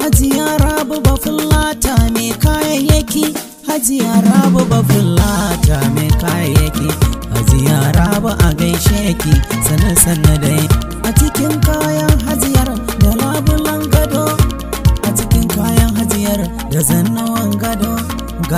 Hajiya Rabu Bafullata mai kayayyaki. Hajiya Rabu Bafullata mai kayayyaki. Hajiya Rabu a gaishe ki sanin sanna dai. A cikin kayan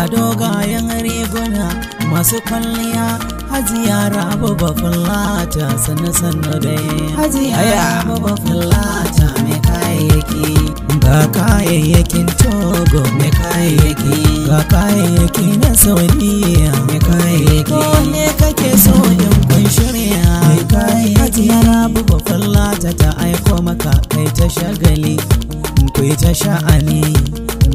gado gayan riguna masu kwalliya. Hajiya rabu bafullata sannu sannu dai. Hajiya rabu bafullata mai kayayyaki? Ga kayayyakin togo mai kayayyaki? Ga kayayyaki na saudiya mai kayayyaki? Wanne kake so in kun shirya? Mai kayayyaki? Hajiya rabu bafullata ta aiko maka kai ta shagali kai ta sha'ani.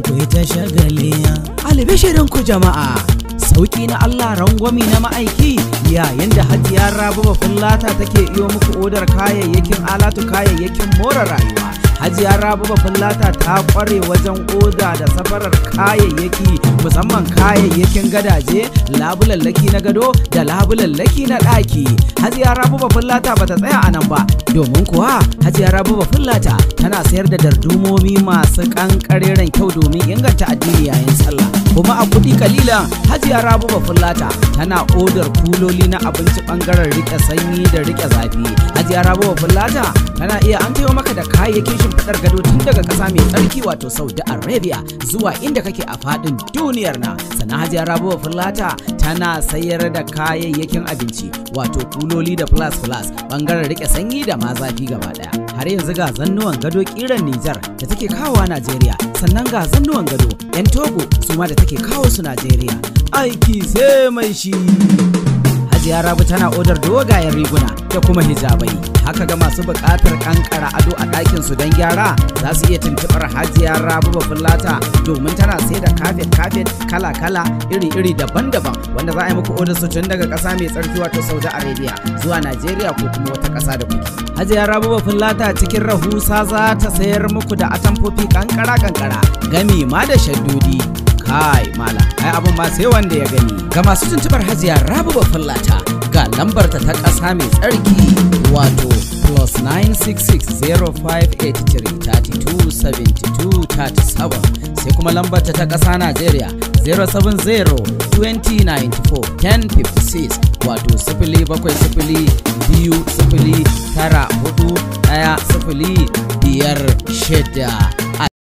Kai ta shagaliya Albishirin ku jama'a. Sauki na Allah rangwami na ma'aiki. Yayin da hajiya rabu fullata take iyo muku odar kayayyakin alatu kayayyakin more rayuwa. Hajiya rabu fullata ta kware wajen oda da safarar kayayyaki. Musamman kayayyakin gadaje labulallaki na gado da labulallaki na ɗaki. Hajiya rabu fullata bata tsaya a nan ba. Domin kuwa hajiya rabu fullata tana sayar da dardumomi masu kankareren kyau domin inganta addini yayin sallah. Kuma a kuɗi kalilan hajiya rabu bafullata tana odar kuloli na abinci ɓangaren riƙe sanyi da riƙe zafi. Hajiya rabu bafullata tana iya an tayo maka da kayayyakin shimfiɗar gado tun daga ƙasa mai tsarki wato saudi arabia zuwa inda kake a faɗin duniyar na sannan hajiya rabu bafullata tana sayar da kayayyakin abinci wato kuloli da plus plus ɓangaren riƙe sanyi da ma zafi gaba ɗaya. Har yanzu ga zannuwan gado kiran Nijar da take kawowa Najeriya sannan ga zannuwan gado 'yan Togo su ma da take kawo su Najeriya. Aiki sai mai shi. Hajiya Rabu tana odar dogayen riguna da kuma hijabai. Haka ga masu buƙatar kankara ado a ɗakin su don gyara za su iya tuntuɓar Hajiya Rabu Bafullata domin tana sai da kafet kafet kala kala iri iri daban-daban wanda za a yi muku odar su tun daga ƙasa mai tsarki wato Saudi Arabia zuwa Najeriya ko kuma wata ƙasa da kuke. Hajiya Rabu Bafullata cikin rahusa za ta sayar muku da atamfofi kankara kankara gami ma da shaddodi. Kai mala ai abun ma sai wanda ya gani. Ga masu tuntubar hajiya rabu bafullata ga lambar ta ta ƙasa mai tsarki wato plus 966-0583-3272-37 sai kuma lambar ta ta ƙasa najeriya 070-2094-1056 wato sifili bakwai sifili biyu tara ɗaya biyar shida.